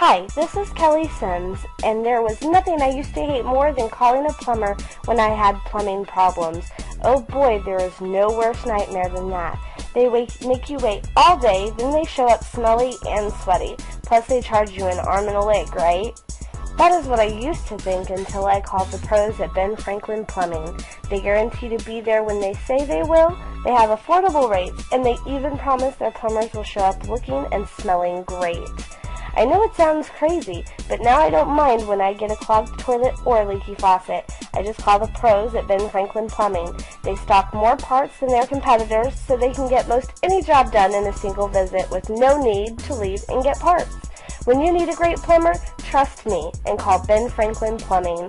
Hi, this is Kelly Sims, and there was nothing I used to hate more than calling a plumber when I had plumbing problems. Oh boy, there is no worse nightmare than that. They wait, make you wait all day, then they show up smelly and sweaty. Plus they charge you an arm and a leg, right? That is what I used to think until I called the pros at Ben Franklin Plumbing. They guarantee to be there when they say they will, they have affordable rates, and they even promise their plumbers will show up looking and smelling great. I know it sounds crazy, but now I don't mind when I get a clogged toilet or a leaky faucet. I just call the pros at Ben Franklin Plumbing. They stock more parts than their competitors, so they can get most any job done in a single visit with no need to leave and get parts. When you need a great plumber, trust me and call Ben Franklin Plumbing.